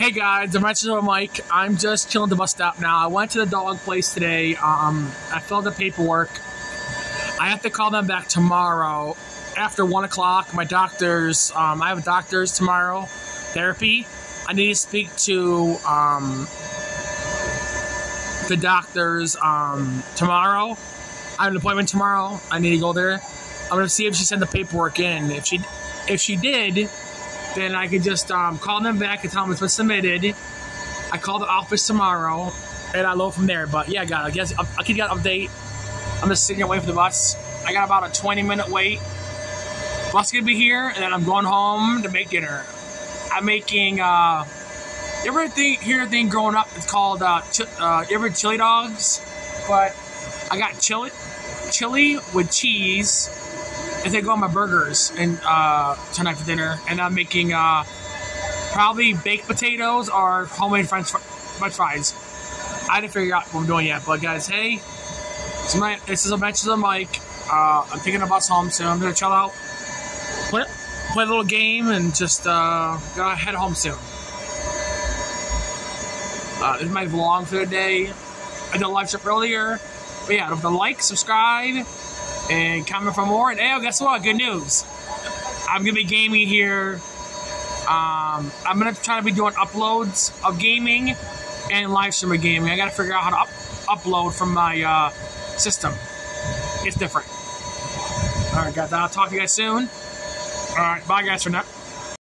Hey guys, I'm Retro Mike. I'm just chilling the bus stop now. I went to the dog place today. Um, I filled the paperwork. I have to call them back tomorrow after one o'clock. My doctor's. Um, I have a doctor's tomorrow, therapy. I need to speak to um, the doctors um, tomorrow. I have an appointment tomorrow. I need to go there. I'm gonna see if she sent the paperwork in. If she, if she did, then I could just um, call them back and tell them it's been submitted. I call the office tomorrow, and I load from there. But yeah, guys, I guess I get an update. I'm just sitting here waiting for the bus. I got about a 20 minute wait. Bus gonna be here, and then I'm going home to make dinner. I'm making. Uh, you ever think, hear a thing growing up? It's called uh, uh, you ever chili dogs? But I got chili, chili with cheese and go on my burgers and uh, tonight for dinner. And I'm making uh, probably baked potatoes or homemade French, French fries. I didn't figure out what I'm doing yet, but guys, hey, this is, my, this is Adventures of Mike. Uh, I'm taking a bus home soon. I'm gonna chill out, play, play a little game, and just uh, gonna head home soon. Uh, this is my vlog for the day. I did a live stream earlier. But yeah, don't forget to like, subscribe, and coming for more. And hey, guess what? Good news. I'm gonna be gaming here. Um, I'm gonna try to be doing uploads of gaming and live gaming. I gotta figure out how to up- upload from my uh, system. It's different. All right, guys. I'll talk to you guys soon. All right, bye, guys, for now.